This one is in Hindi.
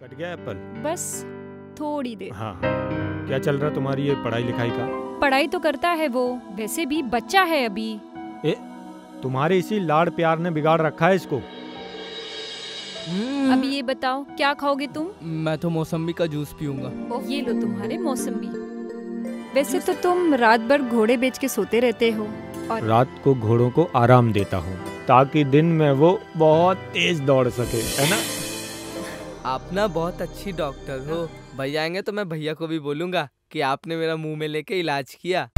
कट गया एप्पल? बस थोड़ी देर। हाँ। क्या चल रहा तुम्हारी ये पढ़ाई लिखाई का? पढ़ाई तो करता है वो वैसे भी बच्चा है अभी। ए तुम्हारे इसी लाड़ प्यार ने बिगाड़ रखा है इसको? हम्म, अभी ये बताओ क्या खाओगे तुम? मैं तो मौसम्बी का जूस पीऊँगा। ये लो तुम्हारे मौसमी वैसे तो तुम रात भर घोड़े बेच के सोते रहते हो और रात को घोड़ों को आराम देता हूँ ताकि दिन में वो बहुत तेज दौड़ सके है ना? आप ना बहुत अच्छी डॉक्टर हो। भैया आएँगे तो मैं भैया को भी बोलूँगा कि आपने मेरा मुँह में लेके इलाज किया।